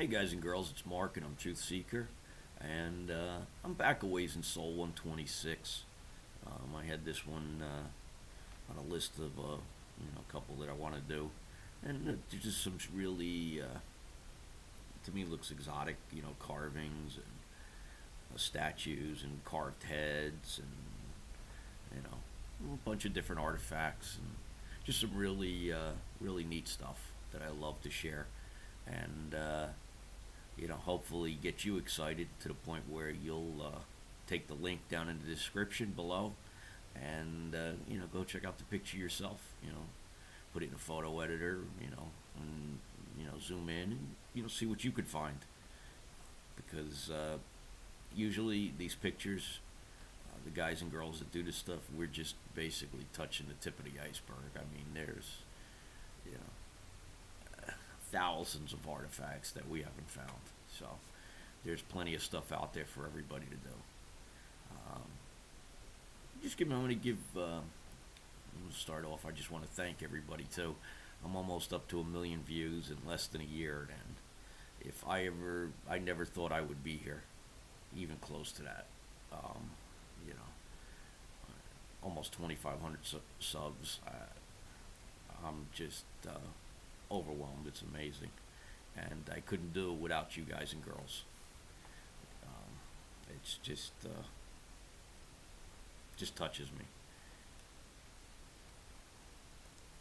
Hey guys and girls, it's Mark and I'm Truth Seeker, and uh, I'm back a ways in Sol 126. Um, I had this one uh, on a list of uh, you know a couple that I want to do, and uh, just some really uh, to me looks exotic, you know, carvings and uh, statues and carved heads and you know a bunch of different artifacts and just some really really neat stuff that I love to share and you know hopefully get you excited to the point where you'll uh, take the link down in the description below. And uh, you know go check out the picture yourself you know. Put it in a photo editor you know and you know zoom in and you know see what you could find. Because uh, usually these pictures uh, the guys and girls that do this stuff we're just basically touching the tip of the iceberg. I mean there's you know thousands of artifacts that we haven't found. So there's plenty of stuff out there for everybody to do. Um, just give me, I'm going to give, uh, I'm going to start off. I just want to thank everybody too. I'm almost up to a million views in less than a year, and if I ever, I never thought I would be here, even close to that. Um, you know, almost 2,500 su- subs. I, I'm just uh, overwhelmed. It's amazing, and I couldn't do it without you guys and girls. Um, it's just uh, just touches me.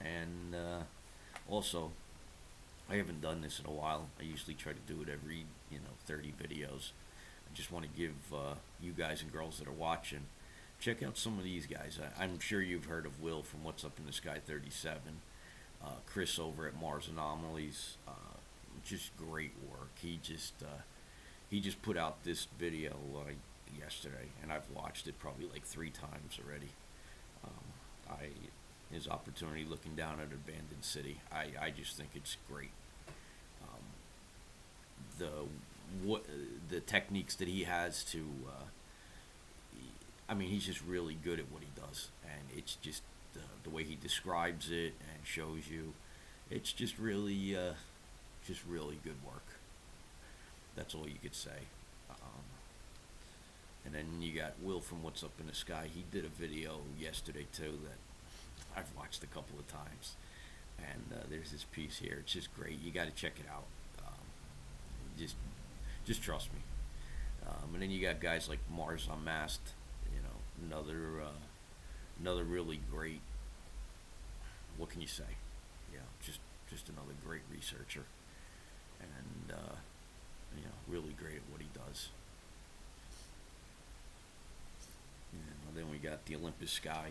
And uh, also, I haven't done this in a while. I usually try to do it every you know 30 videos. I just want to give uh, you guys and girls that are watching check out some of these guys. I, I'm sure you've heard of Will from What's Up in the Sky 37 uh, Chris over at Mars Anomalies. Uh, just great work. He just uh, he just put out this video like yesterday, and I've watched it probably like three times already. Um, I his opportunity looking down at abandoned city. I, I just think it's great. Um, the what the techniques that he has to. Uh, I mean, he's just really good at what he does, and it's just the, the way he describes it and shows you. It's just really, uh, just really good work. That's all you could say. Um, and then you got Will from What's Up in the Sky. He did a video yesterday too that I've watched a couple of times. And uh, there's this piece here. It's just great. You got to check it out. Um, just, just trust me. Um, and then you got guys like Mars Unmasked. You know, another. Uh, another really great. What can you say? Yeah, just just another great researcher, and uh, you know, really great at what he does. And then we got the Olympus guy.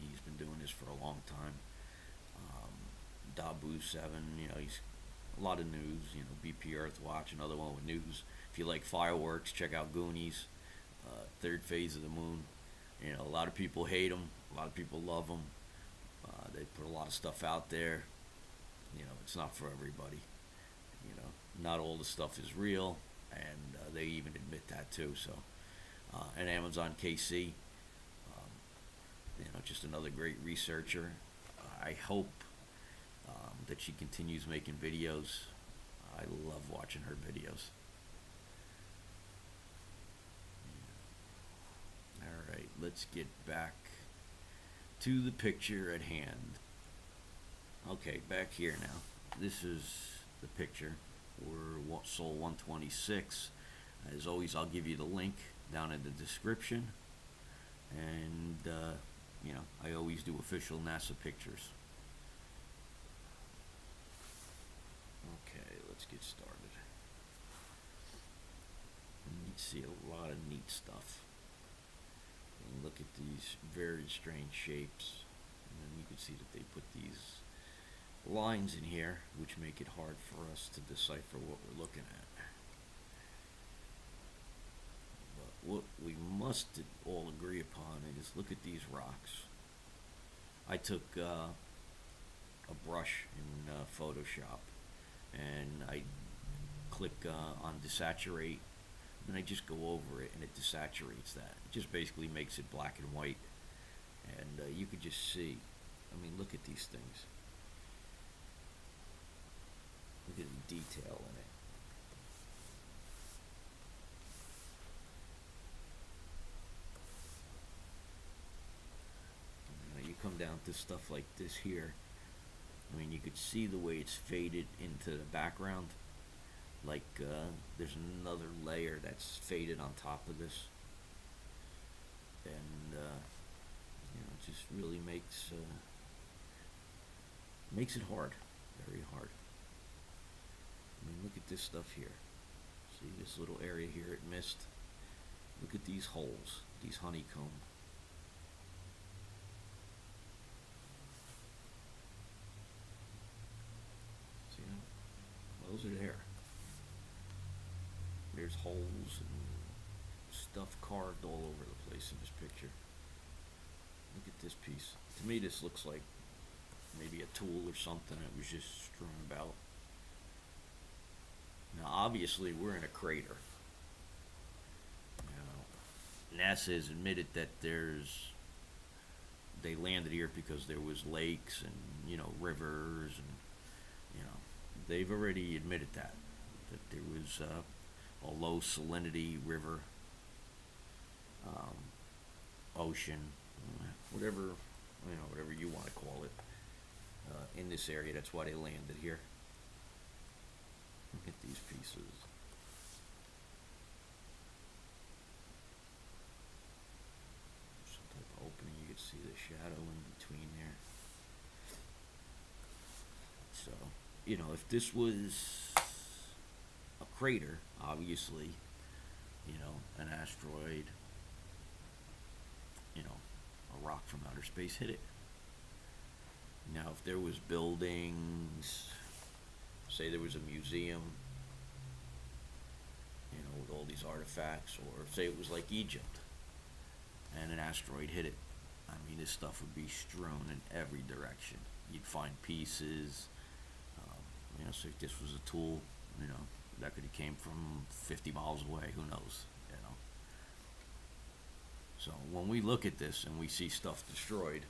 He's been doing this for a long time. Um, Dabu Seven, you know, he's a lot of news. You know, BP Earth Watch, another one with news. If you like fireworks, check out Goonies. Uh, third phase of the moon. You know, a lot of people hate them. A lot of people love them. Uh, they put a lot of stuff out there. You know, it's not for everybody. You know, not all the stuff is real, and uh, they even admit that too. So, uh, and Amazon KC, um, you know, just another great researcher. I hope um, that she continues making videos. I love watching her videos. All right, let's get back to the picture at hand. Okay, back here now. This is the picture. We're Sol 126. As always, I'll give you the link down in the description. And, uh, you know, I always do official NASA pictures. Okay, let's get started. You see a lot of neat stuff. And look at these very strange shapes. And then you can see that they put these lines in here, which make it hard for us to decipher what we're looking at. But what we must all agree upon is look at these rocks. I took uh, a brush in uh, Photoshop and I click uh, on desaturate and I just go over it and it desaturates that. It just basically makes it black and white. And uh, you could just see. I mean, look at these things. Look at the detail in it. come down to stuff like this here. I mean, you could see the way it's faded into the background. Like, uh, there's another layer that's faded on top of this. And, uh, you know, it just really makes, uh, makes it hard. Very hard. I mean, look at this stuff here. See this little area here it missed? Look at these holes, these honeycomb. See them? Those are there. There's holes and stuff carved all over the place in this picture. Look at this piece. To me, this looks like maybe a tool or something that was just strewn about. Now, obviously, we're in a crater. Now, NASA has admitted that there's they landed here because there was lakes and you know rivers and you know they've already admitted that that there was uh, a low salinity river, um, ocean, whatever you know whatever you want to call it uh, in this area. That's why they landed here. Look at these pieces. Some type of opening. You can see the shadow in between there. So, you know, if this was crater, obviously, you know, an asteroid, you know, a rock from outer space hit it. Now, if there was buildings, say there was a museum, you know, with all these artifacts, or say it was like Egypt, and an asteroid hit it, I mean, this stuff would be strewn in every direction. You'd find pieces, um, you know, so if this was a tool, you know, that could have came from 50 miles away, who knows, you know. So when we look at this and we see stuff destroyed,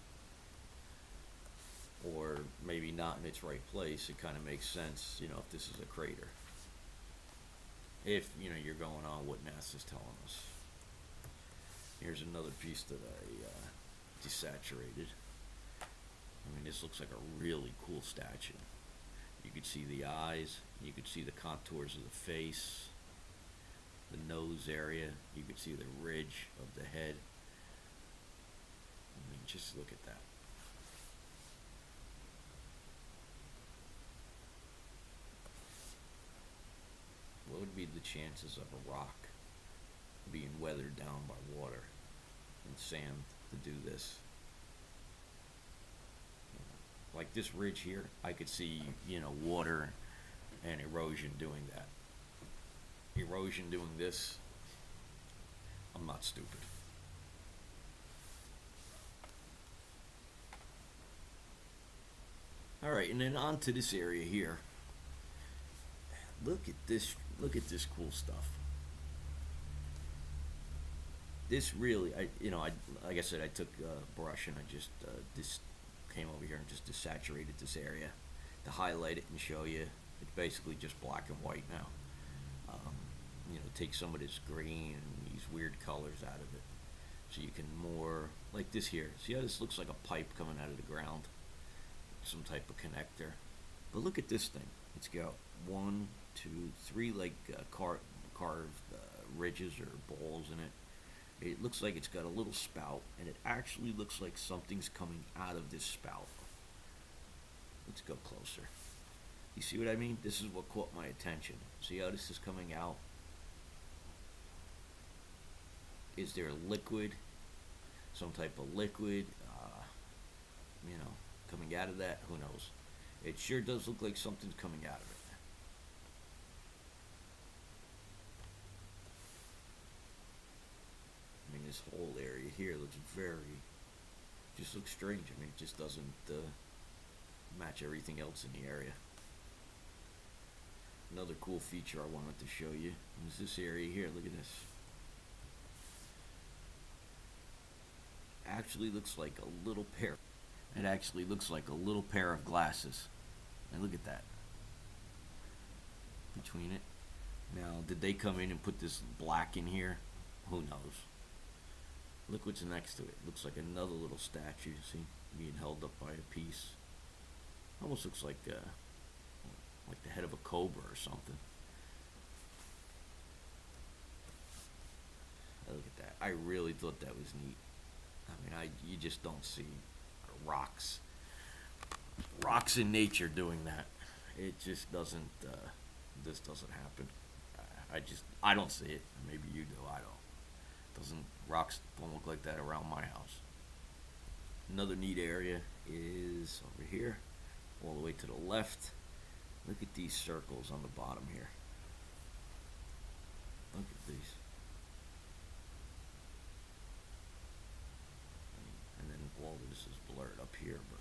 or maybe not in its right place, it kind of makes sense, you know, if this is a crater. If, you know, you're going on what NASA's telling us. Here's another piece that I uh, desaturated. I mean, this looks like a really cool statue. You could see the eyes, you could see the contours of the face, the nose area, you could see the ridge of the head. I mean, just look at that. what would be the chances of a rock being weathered down by water and sand to do this? Like this ridge here, I could see, you know, water and erosion doing that. Erosion doing this, I'm not stupid. All right, and then on to this area here. Look at this look at this cool stuff. This really, I you know, I like I said, I took a brush and I just uh, just came over here and just desaturated this area to highlight it and show you. It's basically just black and white now. Um, you know, take some of this green and these weird colors out of it, so you can more like this here. See how this looks like a pipe coming out of the ground, some type of connector. But look at this thing. It's got one, two, three like uh, car carved uh, ridges or balls in it. It looks like it's got a little spout, and it actually looks like something's coming out of this spout. Let's go closer. You see what I mean? This is what caught my attention. See how this is coming out? Is there a liquid? Some type of liquid? Uh, you know, coming out of that? Who knows? It sure does look like something's coming out of it. I mean, this whole area here looks very, just looks strange. I mean, it just doesn't uh, match everything else in the area. Another cool feature I wanted to show you is this area here. Look at this. Actually looks like a little pair. It actually looks like a little pair of glasses. And look at that. Between it. Now, did they come in and put this black in here? Who knows? Look what's next to it. Looks like another little statue, see? being held up by a piece. Almost looks like uh, like the head of a cobra or something. Look at that! I really thought that was neat. I mean, I you just don't see rocks, rocks in nature doing that. It just doesn't. Uh, this doesn't happen. I, I just I don't see it. Maybe you do. I don't. Doesn't rocks don't look like that around my house. Another neat area is over here, all the way to the left. Look at these circles on the bottom here. Look at these. And then all of this is blurred up here, but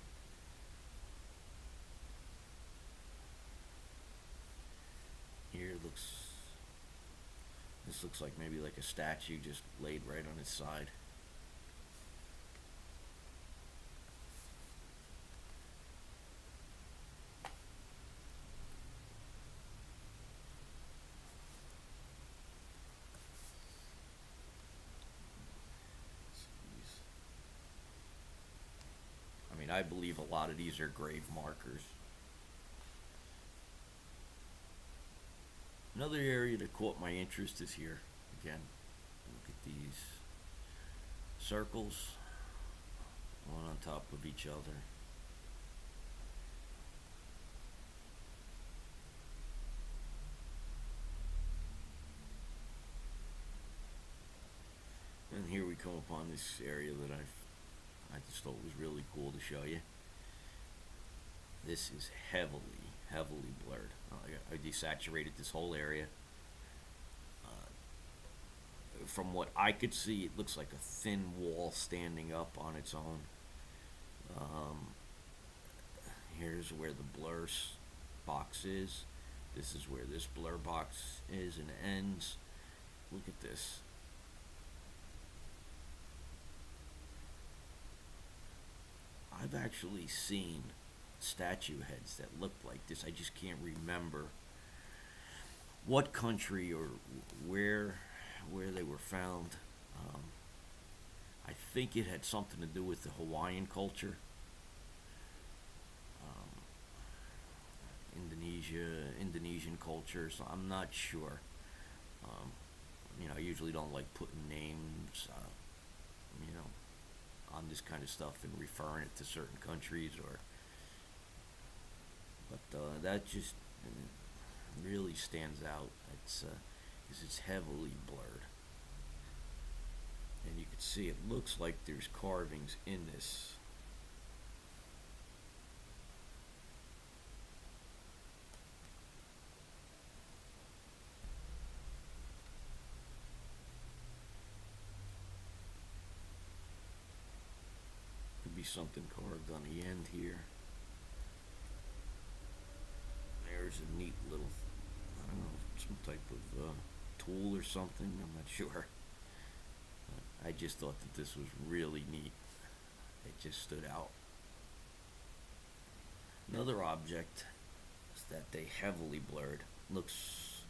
here looks this looks like maybe like a statue just laid right on its side. I believe a lot of these are grave markers. Another area that caught my interest is here. Again, look at these circles, one on top of each other. And here we come upon this area that I've, I just thought it was really cool to show you. This is heavily, heavily blurred. Uh, I, I desaturated this whole area. Uh, from what I could see, it looks like a thin wall standing up on its own. Um, here's where the blur box is. This is where this blur box is and ends. Look at this. I've actually seen statue heads that look like this. I just can't remember what country or where where they were found. Um, I think it had something to do with the Hawaiian culture. Um, Indonesia, Indonesian culture, so I'm not sure. Um, you know, I usually don't like putting names, uh, you know, on this kind of stuff and referring it to certain countries or. But uh, that just uh, really stands out. It's uh, 'cause it's heavily blurred, and you can see it looks like there's carvings in this. Something carved on the end here. There's a neat little, I don't know, some type of uh, tool or something. I'm not sure. But I just thought that this was really neat. It just stood out. Another object is that they heavily blurred. Looks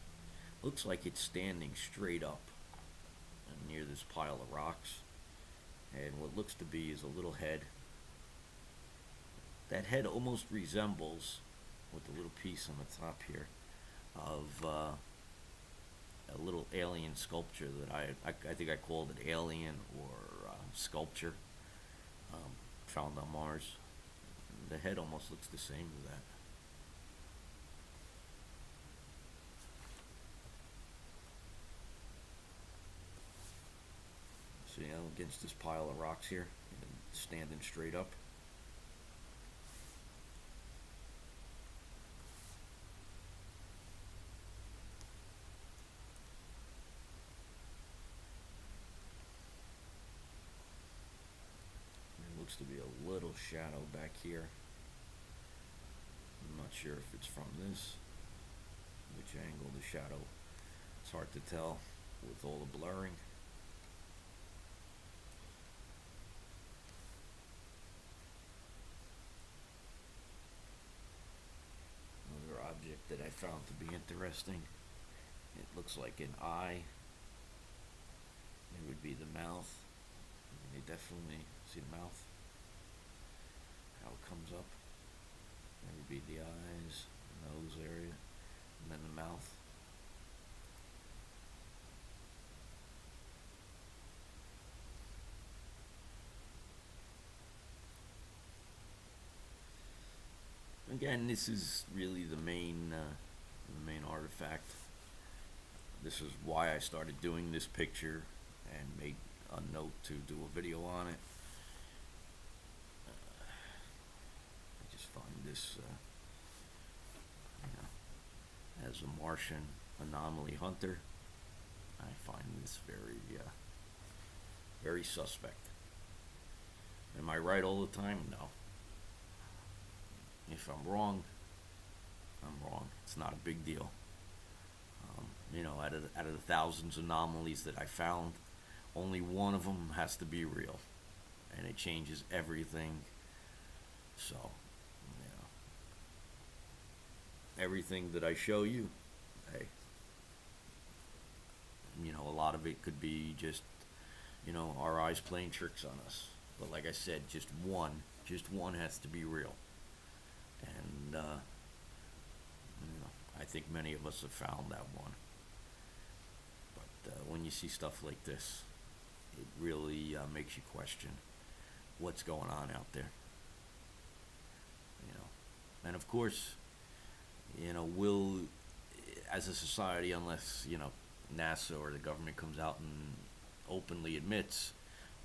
looks like it's standing straight up uh, near this pile of rocks. And what looks to be is a little head. That head almost resembles with the little piece on the top here of uh, a little alien sculpture that I, I I think I called it alien or uh, sculpture um, found on Mars. The head almost looks the same to that. See now against this pile of rocks here, and standing straight up. There looks to be a little shadow back here. I'm not sure if it's from this, which angle the shadow. It's hard to tell with all the blurring. Another object that I found to be interesting. It looks like an eye. It would be the mouth. You definitely see the mouth. How it comes up. That would be the eyes, nose area, and then the mouth. Again, this is really the main, uh, the main artifact. This is why I started doing this picture and made a note to do a video on it. Uh, I just find this, uh, you know, as a Martian anomaly hunter, I find this very, uh, very suspect. Am I right all the time? No. If I'm wrong, I'm wrong. It's not a big deal. Um, you know, out of the, out of the thousands of anomalies that I found, only one of them has to be real, and it changes everything. So, everything that I show you, hey, you know, a lot of it could be just, you know, our eyes playing tricks on us. But like I said, just one, just one has to be real. And, uh, you know, I think many of us have found that one. But uh, when you see stuff like this, it really uh, makes you question what's going on out there. You know, and of course, you know, will as a society, unless you know NASA or the government comes out and openly admits,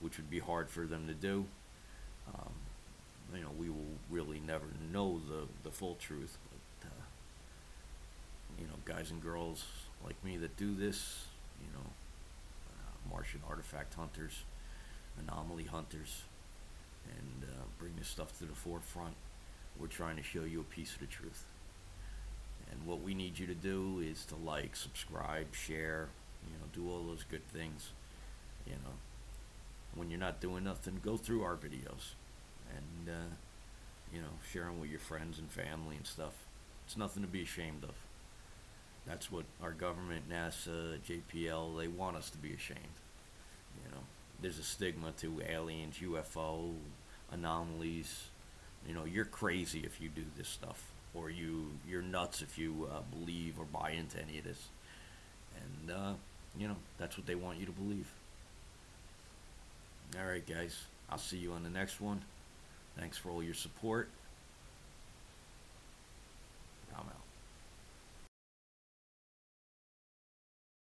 which would be hard for them to do. Um, you know, we will really never know the the full truth. But uh, you know, guys and girls like me that do this, you know, uh, Martian artifact hunters, anomaly hunters, and uh, bring this stuff to the forefront. We're trying to show you a piece of the truth. And what we need you to do is to like, subscribe, share, you know, do all those good things. You know, when you're not doing nothing, go through our videos and, uh, you know, share them with your friends and family and stuff. It's nothing to be ashamed of. That's what our government, NASA, JPL, they want us to be ashamed. You know, there's a stigma to aliens, UFO, anomalies. You know, you're crazy if you do this stuff, or you you're nuts if you uh, believe or buy into any of this. And uh, you know, that's what they want you to believe. All right, guys. I'll see you on the next one. Thanks for all your support. I'm out.